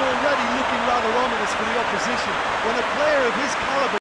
already looking rather ominous for the opposition when a player of his calibre